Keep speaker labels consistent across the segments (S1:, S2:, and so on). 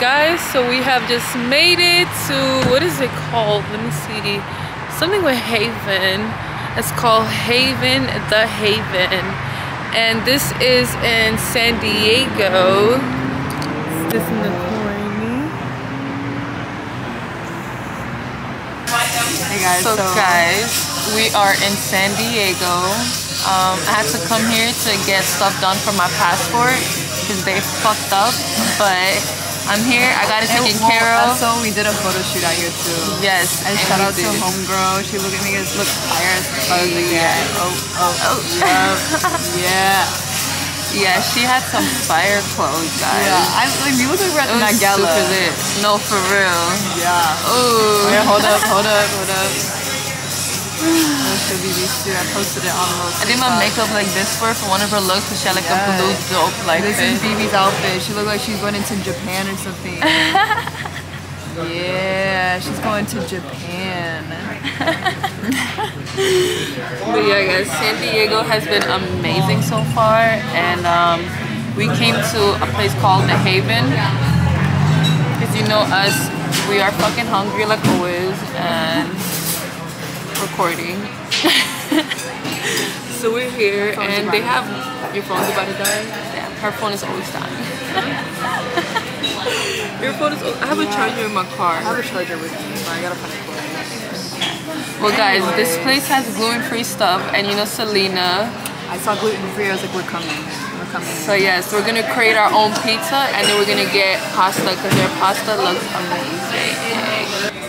S1: guys so we have just made it to what is it called? Let me see. Something with haven. It's called haven the haven. And this is in san diego. This in the corner?
S2: Hey guys.
S1: So,
S2: so
S1: guys we are in san diego. Um, i had to come here to get stuff done for my passport because they fucked up but I'm here. I got it taken
S2: well,
S1: care of.
S2: So we did a photo shoot out here too.
S1: Yes.
S2: And, and shout out did. to homegirl. She looked at me and look fire as fuzzy. Yeah. Oh, oh, oh. Yeah.
S1: yeah. Yeah, she had some fire clothes, guys.
S2: Yeah, I like you look like we're at the Met Gala.
S1: Super lit. No, for real.
S2: Yeah.
S1: Ooh.
S2: Okay, hold up, hold up, hold up. should be these two. I posted it on
S1: I did my makeup like this for for one of her looks because she had like yes. a blue dope like
S2: This fit. is Bibi's outfit. She looked like she's going into Japan or something. yeah, she's going to Japan.
S1: but yeah guys, San Diego has been amazing so far and um, we came to a place called The Haven because you know us, we are fucking hungry like always and recording. so we're here and they have your phone's about to die. Yeah, her phone is always dying. your phone is. I have a charger in my car.
S2: I have a charger with me, but I gotta find a cord.
S1: Well, guys, this place has gluten-free stuff, and you know Salena.
S2: I saw gluten-free. I was like, we're coming. We're coming.
S1: So yes, we're gonna create our own pizza, and then we're gonna get pasta because their pasta looks amazing.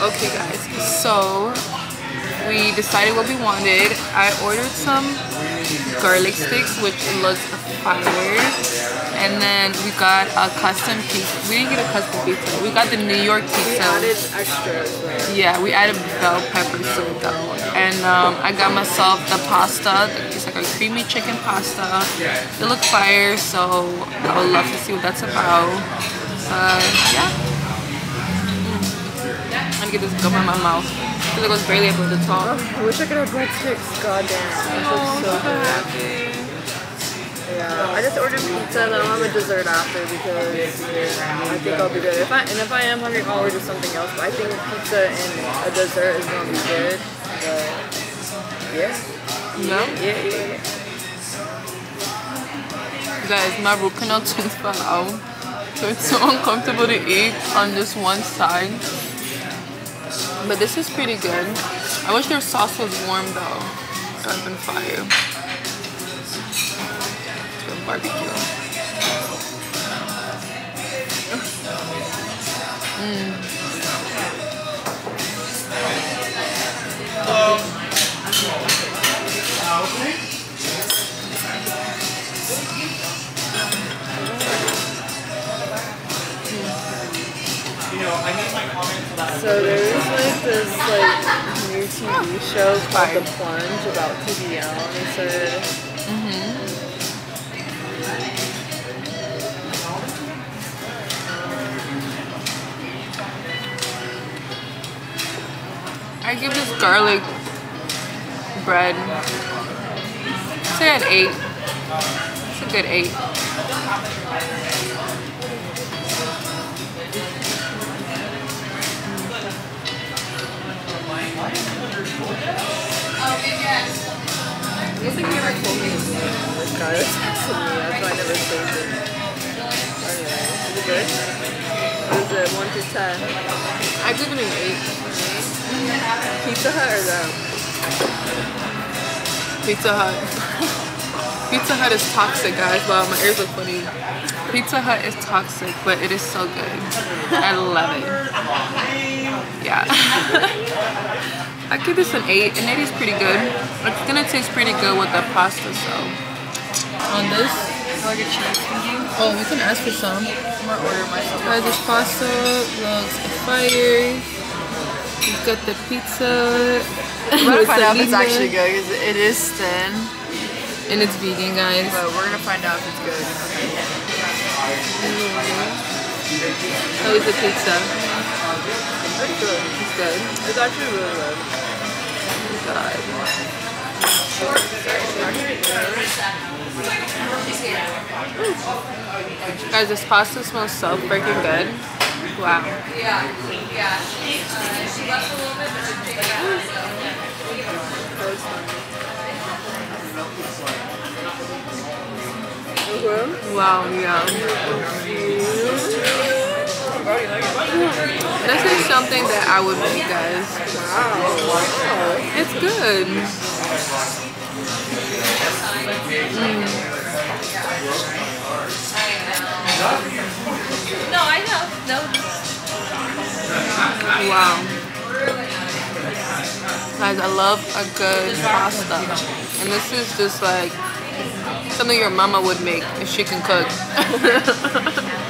S1: Okay guys, so we decided what we wanted. I ordered some garlic sticks, which looks fire. And then we got a custom pizza. We didn't get a custom pizza. We got the New York pizza.
S2: We added extras. Right?
S1: Yeah, we added bell peppers to it though. And um, I got myself the pasta. It's like a creamy chicken pasta. It looked fire, so I would love to see what that's about. Uh, yeah trying to get this gum in my mouth. I feel like I was barely able to talk.
S2: Oh, I wish I could have breadsticks. God damn.
S1: Oh, so good.
S2: Yeah, I just ordered pizza and then I'll have a dessert after because I think I'll be good. If I and if I am hungry, I'll order something else. But I think pizza and a dessert is gonna be good. But yeah.
S1: No?
S2: Yeah, yeah, yeah.
S1: Guys, my root canal tooth fell out. So it's so uncomfortable to eat on just one side. But this is pretty good. I wish their sauce was warm though. That would have been fire. It's barbecue. Mm.
S2: So there's like this like new TV show called The Plunge about and they said.
S1: I give this garlic bread say an eight. It's a good eight.
S2: I don't think he ever told me this guy was texting me, that's why I never saved it. Anyway, is it good? What is it, 1 to 10?
S1: I give it an
S2: 8. Pizza Hut or them?
S1: Pizza Hut. Pizza Hut is toxic, guys. Wow, my ears look funny. Pizza Hut is toxic, but it is so good. I love it. Yeah. I give this an 8. An 8 is pretty good. It's gonna taste pretty good with the pasta, so. On this,
S2: like cheese thingy.
S1: Oh, we can ask for some. I'm
S2: gonna order myself.
S1: Guys, this pasta looks fire. We've got the pizza.
S2: We're gonna find out if it's actually good because it is thin.
S1: And it's vegan, guys.
S2: But we're gonna find out if it's good. Okay.
S1: How is the pizza?
S2: It's good.
S1: It's good.
S2: It's actually really good.
S1: Guys, this pasta smells so freaking good. Wow.
S2: Okay.
S1: Wow, yeah. This is something that I would make, guys.
S2: Wow.
S1: It's good.
S3: No, I know. No.
S1: Wow. Guys, I love a good pasta. And this is just like something your mama would make if she can cook.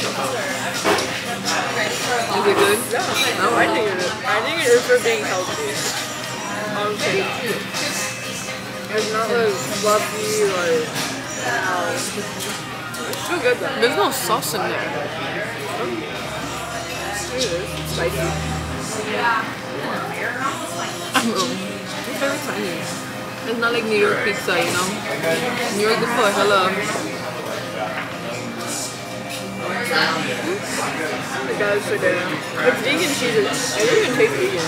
S1: Is it good?
S2: Yeah, no, I think it is. I think it is for being healthy. Honestly. It's not like fluffy, like, um, it's still good though.
S1: There's no sauce in there.
S2: It is. It's spicy.
S1: It's very tiny. It's not like New York pizza, you know? New York is for hella.
S2: It does so good. It's vegan cheese. It doesn't even taste vegan.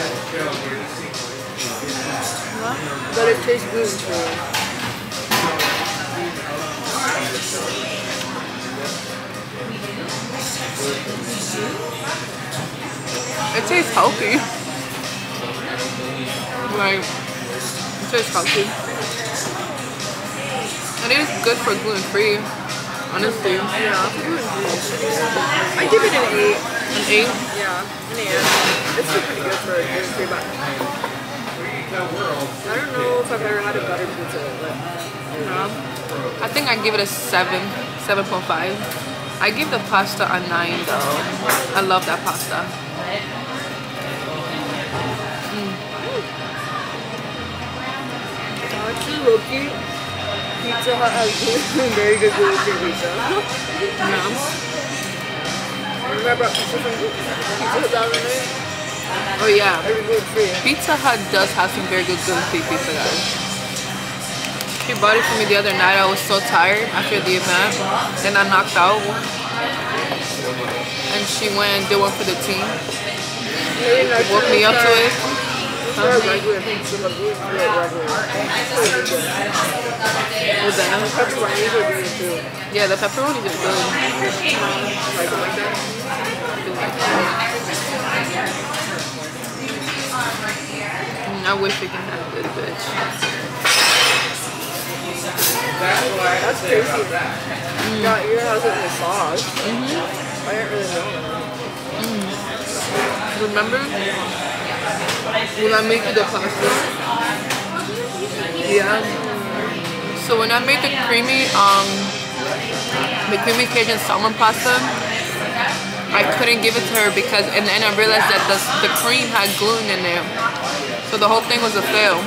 S2: But it tastes gluten free.
S1: It tastes healthy. Like, it tastes healthy. And it is good for gluten free, honestly.
S2: Yeah. I give it an 8.
S1: An 8?
S2: Yeah, an 8. It's still pretty good for gluten free, but I don't know if I've ever had a butter pizza, but
S1: Yeah. I think I give it a 7, 7.5. I give the pasta a 9 though. I love that pasta. Mm.
S2: actually Loki, Pizza Hut has very good gluten free pizza.
S1: Yeah.
S2: Remember I brought pizza from Pizza Hut the other night?
S1: Oh yeah.
S2: Very gluten free.
S1: Pizza Hut does have some very good gluten free pizza guys. She bought it for me the other night. I was so tired after the event. Then I knocked out. And she went and did one for the team. Woke me up to it. Yeah, the pepperonis are good.
S2: Like like that.
S1: Mm, I wish we could have this bitch.
S2: That's crazy. Got your house in the sauce. Mm-hmm. I didn't really know that.
S1: Remember when I make you the pasta? Yeah. So when I made the creamy, um, the creamy Cajun salmon pasta, I couldn't give it to her because, and then I realized that the, the cream had gluten in there. So the whole thing was a fail.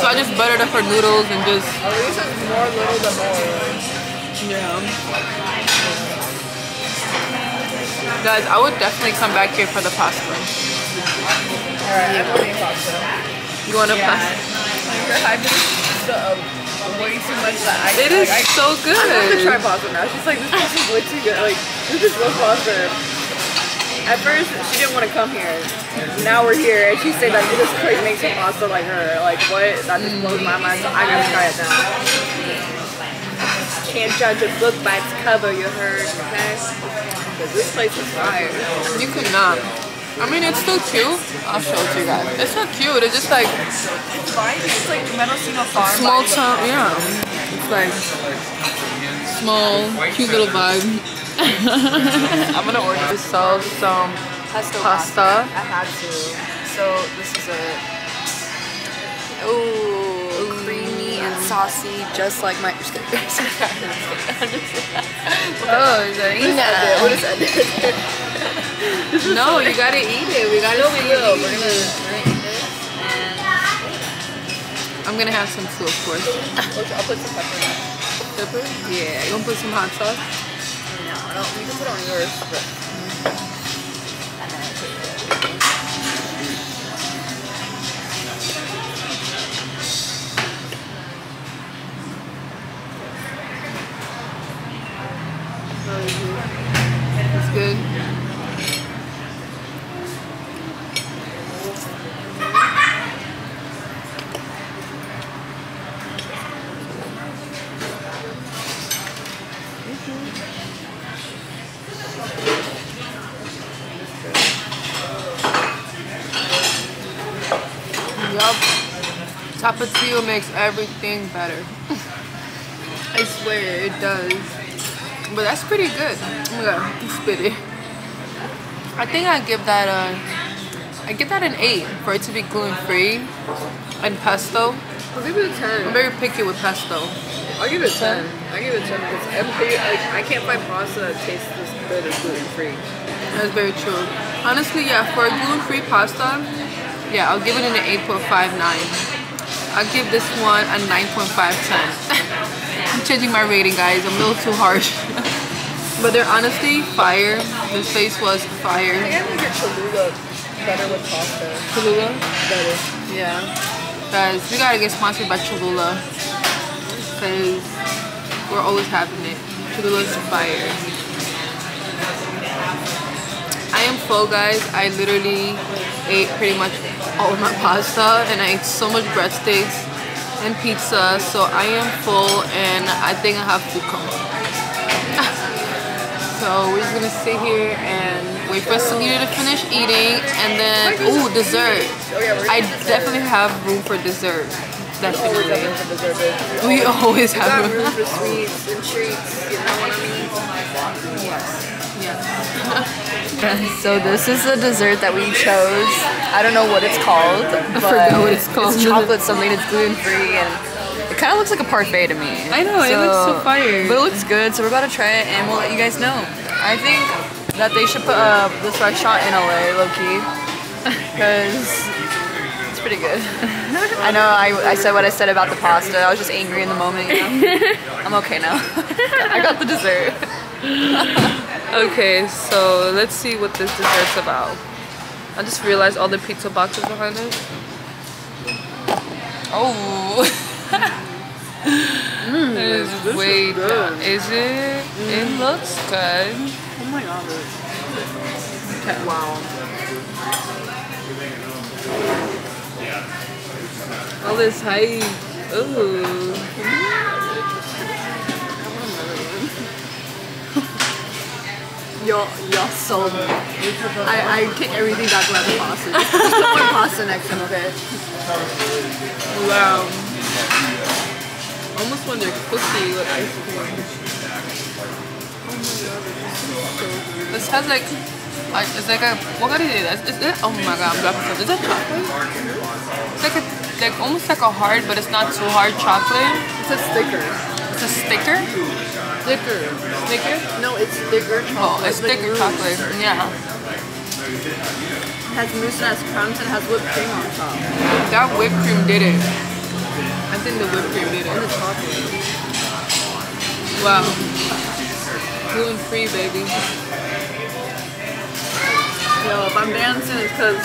S1: so I just buttered up her noodles and just,
S2: At least it's more little than more.
S1: yeah. Guys, I would definitely come back here for the pasta.
S2: Alright, I'm pasta.
S1: You want a pasta?
S2: You're hyping pizza um, way too much that I
S1: It is
S2: like, I,
S1: so good.
S2: I have to try pasta now. She's like, this pasta's way too good. Like, this is real pasta. At first, she didn't want to come here. Now we're here, and she said that this place makes some pasta like her. Like, what? That just blows my mind. So I gotta try it now. Can't judge a book by its cover, you heard, okay? This place is fire.
S1: You could not. I mean, it's still cute. I'll show it to you guys. It's not cute. It's just like
S2: It's fine. It's like Mendocino Farm.
S1: small town. Yeah. It's like small, cute little vibe.
S2: I'm gonna order
S1: We saw some
S2: pesto
S1: pasta.
S2: I had to. So this is it. Ooh, saucy, just like my. Just kidding.
S1: Oh, is that
S2: What is that?
S1: No, you gotta eat it. We gotta
S2: No, we will.
S1: it.
S2: We're gonna, we're gonna eat this, and
S1: I'm gonna have some too, of course.
S2: I'll put some pepper in it.
S1: Pepper? Yeah. You gonna put some hot sauce?
S2: No, don't. You can put it on yours. But.
S1: It's good. Yup. Tapatio makes everything better. I swear it does. But that's pretty good. Oh my god, you spit it. I think I give that a I give that an eight for it to be gluten free and pesto.
S2: I'll give it a
S1: I'm very picky with pesto.
S2: I'll give it a 10. I give it a 10 because I'm pretty, like, I can't find pasta that tastes this good as gluten free.
S1: That's very true. Honestly, yeah, for a gluten free pasta, yeah, I'll give it an 8.59. I'll give this one a 9.510. I'm changing my rating, guys. I'm a little too harsh. but they're honestly fire. This place was fire.
S2: I think I would get Cholula better with pasta.
S1: Cholula?
S2: Better.
S1: Yeah. Guys, we gotta get sponsored by Cholula. Because we're always having it. Cholula's fire. I am full, guys. I literally ate pretty much all of my pasta and I ate so much breadsticks and pizza. So I am full and I think I have to come so we're just gonna sit here and wait for Salena to finish eating and then, ooh, dessert.
S2: Oh, we're
S1: I definitely have room for dessert. Definitely.
S2: have room for dessert.
S1: We always have
S2: room
S1: room.
S2: for sweets and treats, you know what I mean?
S1: Yes.
S3: So this is the dessert that we chose. I don't know what it's called. I
S1: forgot what it's called.
S3: It's chocolate something. It's gluten free and it kind of looks like a parfait to me.
S1: I know, it looks so fire.
S3: But it looks good. So we're about to try it and we'll let you guys know. I think that they should put uh, this restaurant in LA, low key, because it's pretty good. I know I, I said what I said about the pasta. I was just angry in the moment. You know? I'm okay now. I got the dessert.
S1: Okay, so let's see what this dessert's about. I just realized all the pizza boxes behind it.
S3: Oh.
S1: Mm, it is
S2: this
S1: way
S2: is good.
S1: down. Is it? Mm. It looks good.
S2: Oh my god.
S1: Okay.
S2: Wow.
S1: All this hype. Ooh.
S2: Y'all, y'all sold me. I, I take everything back about the pasta. Just put more pasta next time, okay?
S1: Wow. Almost wonder cookie with ice cream. Oh this has like, like it's like a what kind of is it? Is it? Oh my god, I'm dropping stuff. Is that chocolate? It's like a like almost like a hard, but it's not too hard chocolate.
S2: It's a sticker.
S1: It's a sticker.
S2: Sticker.
S1: Sticker?
S2: No, it's sticker
S1: Oh,
S2: chocolate.
S1: it's
S2: like
S1: sticker
S2: mousse.
S1: chocolate. Yeah.
S2: It has mousse and has crumbs and has whipped cream on top.
S1: That whipped cream did it. I think the whipped cream did it.
S2: And
S1: it.
S2: the chocolate.
S1: Wow. Gluten free, baby.
S2: Yo, if I'm dancing, it's because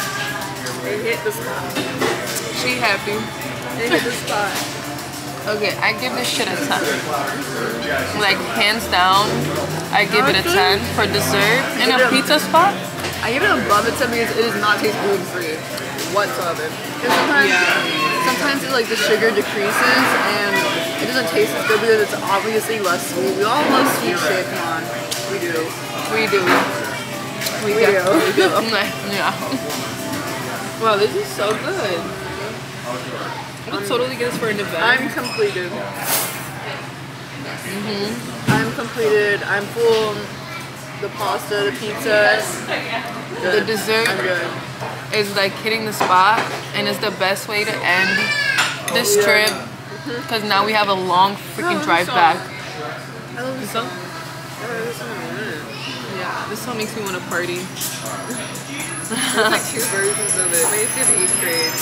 S2: it hit the spot.
S1: She happy.
S2: It hit the spot.
S1: Okay, I give this shit a 10. Like, hands down, I give it a 10 for dessert. In a pizza spot?
S2: I give it above it 10 because it does not taste gluten free whatsoever. And sometimes,
S1: Yeah.
S2: sometimes it, like the sugar decreases and it doesn't taste as good because it's obviously less sweet. We all love sweet shit, come on. We do.
S1: We do. We,
S2: We do.
S1: do. Yeah. Wow, this is so good. Would totally get this for an event.
S2: I'm completed. Mm-hmm. I'm completed. I'm full. The pasta, the pizza.
S1: the dessert
S2: good.
S1: is like hitting the spot and it's the best way to end this
S2: Yeah.
S1: trip mm-hmm. because now we have a long freaking
S2: Oh,
S1: drive back.
S2: I love this song. I love this song.
S1: yeah, this song makes me want to party.
S2: There's like two versions of it. Maybe it's in eighth grade.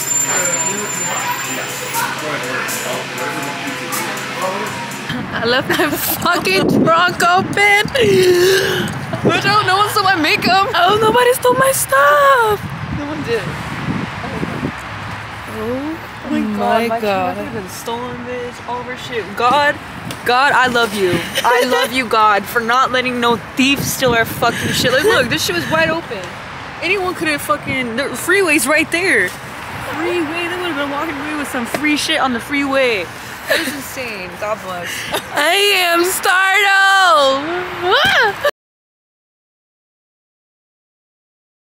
S1: I left my fucking trunk open.
S2: Bitch, oh, no one stole my makeup.
S1: Oh, nobody stole my stuff.
S2: No one did.
S1: Oh
S2: Oh my god, my
S1: God.
S2: could have been stolen, bitch. All of our shit. God, God, I love you. I love you, God, for not letting no thief steal our fucking shit. Like, look, this shit was wide open. Anyone could have fucking. The freeway's right there. Freeway, they would have been walking away with some free shit on the freeway. That is insane. God bless.
S1: I am Stardo.